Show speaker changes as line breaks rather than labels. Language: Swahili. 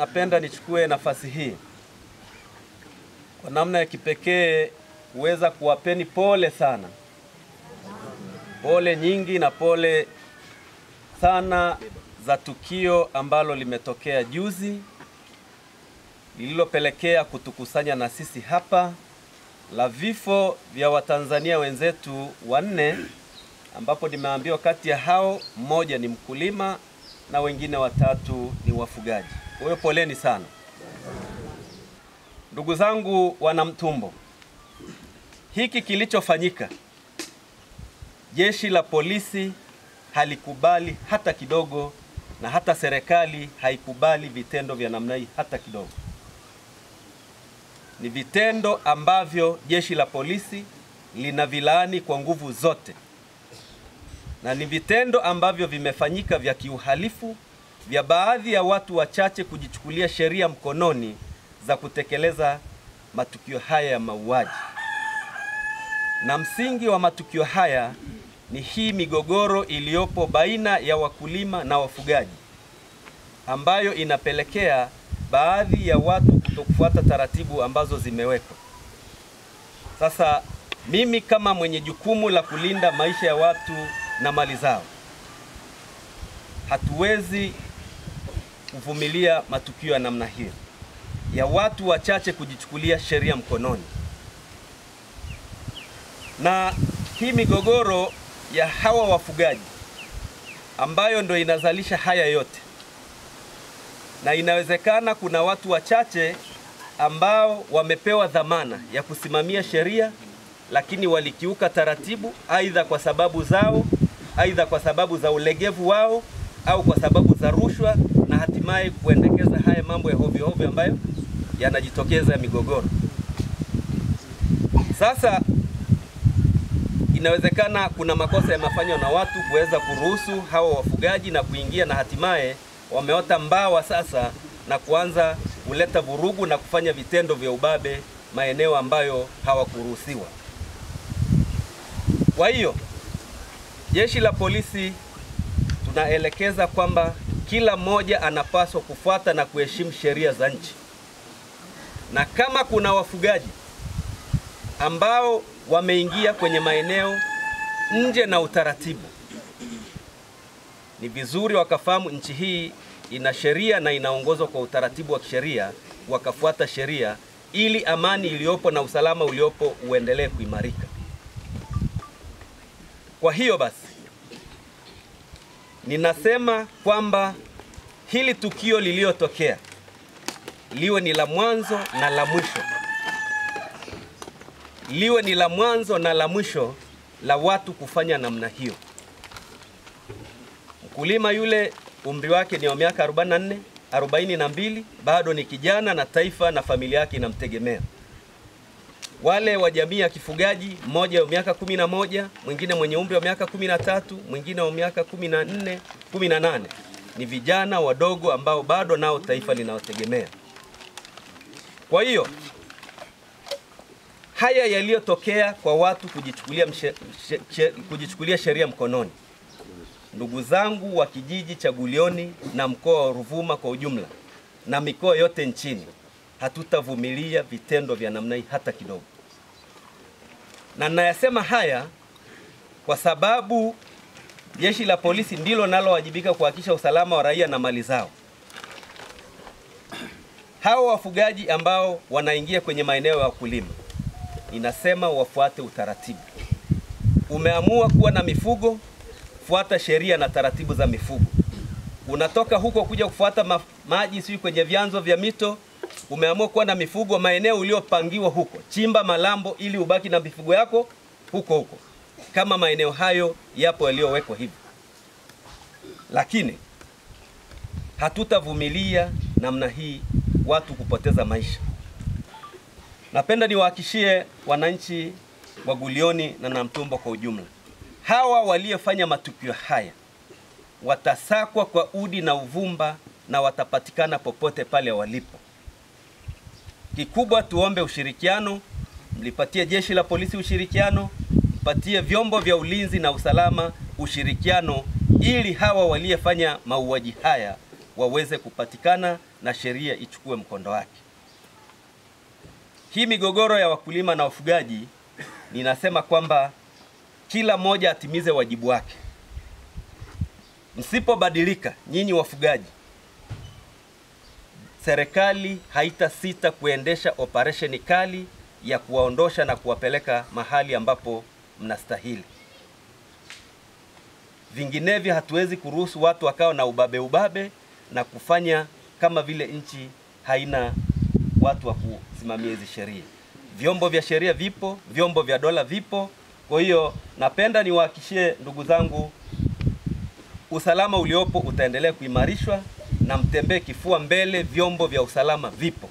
napenda nichukue nafasi hii. Kwa namna ya kipekee kuweza kuwapeni pole sana, pole nyingi na pole sana za tukio ambalo limetokea juzi lililopelekea kutukusanya na sisi hapa la vifo vya Watanzania wenzetu wanne, ambapo nimeambiwa kati ya hao mmoja ni mkulima na wengine watatu ni wafugaji. Kwa hiyo poleni sana ndugu zangu Wanamtumbo. Hiki kilichofanyika, jeshi la polisi halikubali hata kidogo, na hata serikali haikubali vitendo vya namna hii hata kidogo. Ni vitendo ambavyo jeshi la polisi linavilaani kwa nguvu zote, na ni vitendo ambavyo vimefanyika vya kiuhalifu vya baadhi ya watu wachache kujichukulia sheria mkononi za kutekeleza matukio haya ya mauaji. Na msingi wa matukio haya ni hii migogoro iliyopo baina ya wakulima na wafugaji ambayo inapelekea baadhi ya watu kutokufuata taratibu ambazo zimewekwa. Sasa mimi kama mwenye jukumu la kulinda maisha ya watu na mali zao, hatuwezi kuvumilia matukio ya namna hiyo ya watu wachache kujichukulia sheria mkononi. Na hii migogoro ya hawa wafugaji ambayo ndo inazalisha haya yote, na inawezekana kuna watu wachache ambao wamepewa dhamana ya kusimamia sheria, lakini walikiuka taratibu, aidha kwa sababu zao, aidha kwa sababu za ulegevu wao, au kwa sababu za rushwa, na hatimaye kuendekeza haya mambo ya hovyo hovyo ambayo yanajitokeza ya migogoro. Sasa inawezekana kuna makosa yamefanywa na watu kuweza kuruhusu hawa wafugaji na kuingia, na hatimaye wameota mbawa sasa na kuanza kuleta vurugu na kufanya vitendo vya ubabe maeneo ambayo hawakuruhusiwa. Kwa hiyo jeshi la polisi tunaelekeza kwamba kila mmoja anapaswa kufuata na kuheshimu sheria za nchi, na kama kuna wafugaji ambao wameingia kwenye maeneo nje na utaratibu, ni vizuri wakafahamu nchi hii ina sheria na inaongozwa kwa utaratibu wa kisheria, wakafuata sheria ili amani iliyopo na usalama uliopo uendelee kuimarika. Kwa hiyo basi, ninasema kwamba hili tukio liliyotokea liwe ni la mwanzo na la mwisho, liwe ni la mwanzo na la mwisho la watu kufanya namna hiyo. Mkulima yule umri wake ni wa miaka 44, 42, bado ni kijana na taifa na familia yake inamtegemea. Wale wa jamii ya kifugaji, mmoja wa miaka 11, mwingine mwenye umri wa miaka 13, mwingine wa miaka 14, 18, ni vijana wadogo ambao bado nao taifa linawategemea. Kwa hiyo haya yaliyotokea kwa watu kujichukulia, mshe, she, she, kujichukulia sheria mkononi ndugu zangu wa kijiji cha Gulioni na mkoa wa Ruvuma kwa ujumla na mikoa yote nchini, hatutavumilia vitendo vya namna hii hata kidogo. Na ninayasema haya kwa sababu jeshi la polisi ndilo nalowajibika kuhakikisha usalama wa raia na mali zao. Hao wafugaji ambao wanaingia kwenye maeneo ya wakulima, inasema wafuate utaratibu. Umeamua kuwa na mifugo fuata sheria na taratibu za mifugo. Unatoka huko kuja kufuata maji sijui kwenye vyanzo vya mito, umeamua kuwa na mifugo maeneo uliopangiwa huko, chimba malambo ili ubaki na mifugo yako huko huko, kama maeneo hayo yapo yaliyowekwa hivyo. Lakini hatutavumilia namna hii watu kupoteza maisha. Napenda niwahakishie wananchi wa Gulioni na Namtumbo kwa ujumla hawa waliofanya matukio haya watasakwa kwa udi na uvumba na watapatikana popote pale walipo. Kikubwa tuombe ushirikiano, mlipatie jeshi la polisi ushirikiano, mpatie vyombo vya ulinzi na usalama ushirikiano, ili hawa waliyefanya mauaji haya waweze kupatikana na sheria ichukue mkondo wake. Hii migogoro ya wakulima na wafugaji, ninasema kwamba kila mmoja atimize wajibu wake. Msipobadilika nyinyi wafugaji, serikali haitasita kuendesha operesheni kali ya kuwaondosha na kuwapeleka mahali ambapo mnastahili. Vinginevyo hatuwezi kuruhusu watu wakawa na ubabe ubabe na kufanya kama vile nchi haina watu wa kusimamia hizi sheria. Vyombo vya sheria vipo, vyombo vya dola vipo. Kwa hiyo napenda niwahakishie ndugu zangu, usalama uliopo utaendelea kuimarishwa na mtembee kifua mbele, vyombo vya usalama vipo.